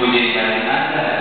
cuya